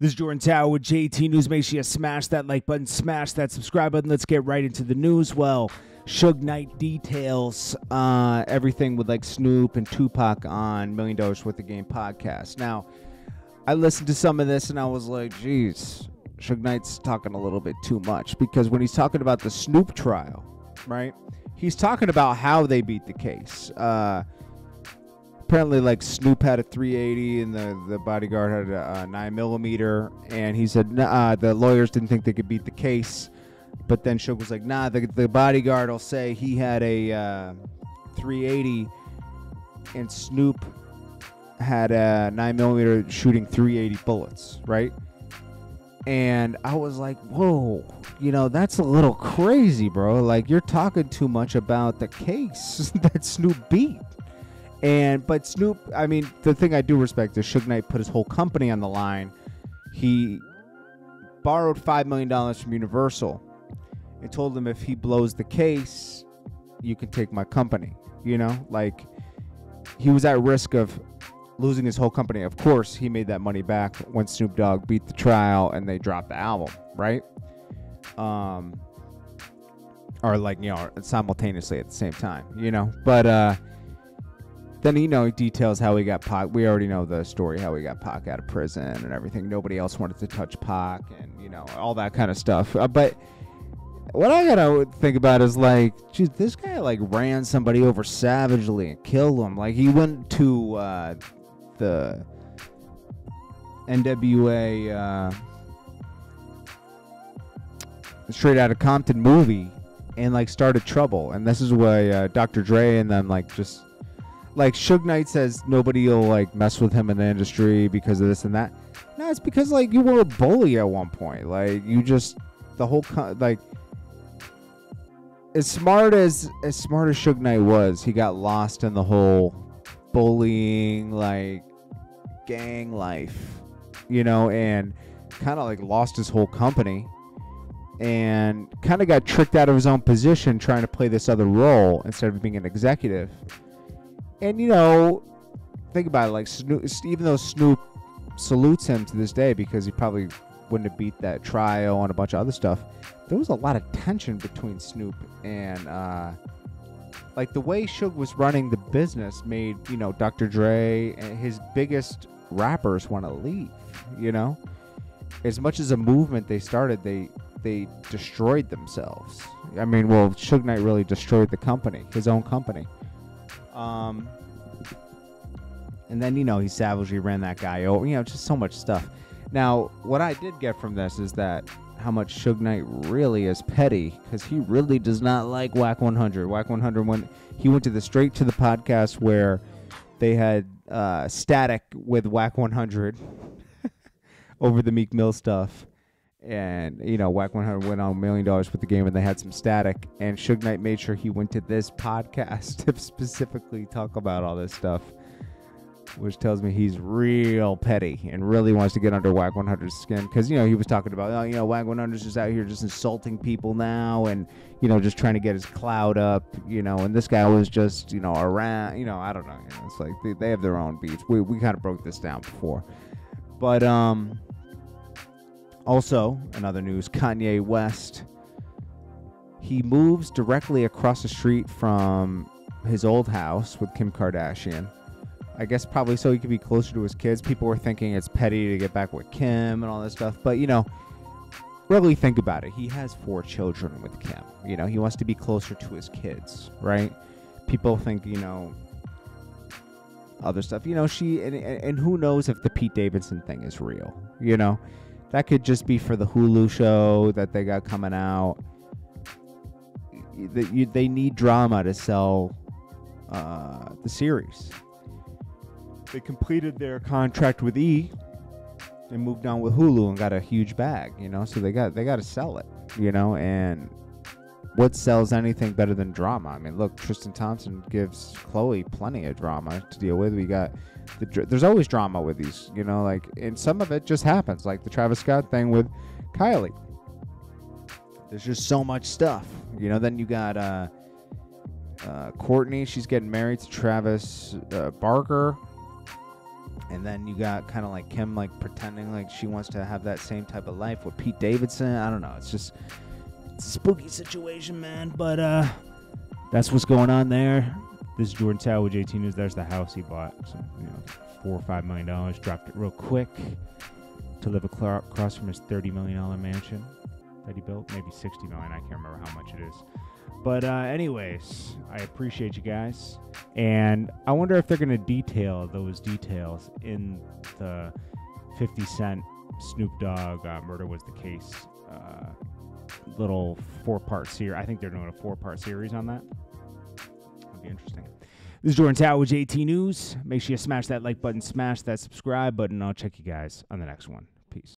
This is Jordan Tower with JT News. Make sure you smash that like button, smash that subscribe button. Let's get right into the news. Well, Suge Knight details uh, everything with like Snoop and Tupac on Million Dollars Worth of Game podcast. Now, I listened to some of this and I was like, geez, Suge Knight's talking a little bit too much because when he's talking about the Snoop trial, right? He's talking about how they beat the case. Uh, apparently like Snoop had a 380 and the, the bodyguard had a, a 9 millimeter and he said nah, the lawyers didn't think they could beat the case but then Suge was like nah the, the bodyguard will say he had a uh, 380 and Snoop had a 9 millimeter shooting 380 bullets right? And I was like whoa you know that's a little crazy bro. Like you're talking too much about the case that Snoop beat and but Snoop, I mean, the thing I do respect is Suge Knight put his whole company on the line. He borrowed five million dollars from Universal and told them if he blows the case, you can take my company. You know, like he was at risk of losing his whole company. Of course, he made that money back when Snoop Dogg beat the trial and they dropped the album, right? Um, or like you know, simultaneously at the same time, you know. But uh then you know details how he got Pac. We already know the story how he got Pac out of prison and everything. Nobody else wanted to touch Pac and you know all that kind of stuff. Uh, but what I gotta think about is like, geez, this guy like ran somebody over savagely and killed him. Like he went to uh, the NWA uh, Straight Out of Compton movie and like started trouble. And this is why uh, Dr. Dre and them like just like Suge Knight says nobody will like mess with him in the industry because of this and that. No, it's because like you were a bully at one point. Like you just the whole co- like as smart as as smart as Suge Knight was, he got lost in the whole bullying like gang life, you know, and kind of like lost his whole company and kind of got tricked out of his own position trying to play this other role instead of being an executive and you know, think about it. Like Snoop, even though Snoop salutes him to this day because he probably wouldn't have beat that trial and a bunch of other stuff, there was a lot of tension between Snoop and uh, like the way Suge was running the business made you know Dr. Dre and his biggest rappers want to leave. You know, as much as a movement they started, they they destroyed themselves. I mean, well, Suge Knight really destroyed the company, his own company. Um, and then you know he savagely ran that guy over. You know, just so much stuff. Now, what I did get from this is that how much Suge Knight really is petty because he really does not like Wack 100. Wack 100 went he went to the straight to the podcast where they had uh, static with Wack 100 over the Meek Mill stuff and you know, Wack 100 went on a million dollars with the game, and they had some static. And Suge Knight made sure he went to this podcast to specifically talk about all this stuff, which tells me he's real petty and really wants to get under Wack 100's skin. Because you know, he was talking about, oh, you know, Wack 100's just out here just insulting people now, and you know, just trying to get his cloud up, you know. And this guy was just, you know, around, you know, I don't know it's like they, they have their own beats. We we kind of broke this down before, but um also, another news Kanye West. He moves directly across the street from his old house with Kim Kardashian. I guess probably so he could be closer to his kids. People were thinking it's petty to get back with Kim and all this stuff. But, you know, really think about it. He has four children with Kim. You know, he wants to be closer to his kids, right? People think, you know, other stuff. You know, she, and, and who knows if the Pete Davidson thing is real, you know? That could just be for the Hulu show that they got coming out. They need drama to sell uh, the series. They completed their contract with E and moved on with Hulu and got a huge bag, you know. So they got they got to sell it, you know. And what sells anything better than drama? I mean, look, Tristan Thompson gives Khloé plenty of drama to deal with. We got the, there's always drama with these, you know, like, and some of it just happens, like the Travis Scott thing with Kylie. There's just so much stuff, you know. Then you got uh, uh, Kourtney, she's getting married to Travis uh, Barker. And then you got kind of like Kim like pretending like she wants to have that same type of life with Pete Davidson. I don't know. It's just spooky situation, man. But uh that's what's going on there. This is Jordan Tower with JT News. There's the house he bought. So, you know, four or five million dollars. Dropped it real quick to live across from his thirty million dollar mansion that he built. Maybe sixty million. I can't remember how much it is. But uh, anyways, I appreciate you guys, and I wonder if they're going to detail those details in the 50 Cent Snoop Dogg uh, murder was the case uh, little four part series. I think they're doing a four part series on that. That'll be interesting. This is Jordan Tower with JT News. Make sure you smash that like button, smash that subscribe button. I'll check you guys on the next one. Peace.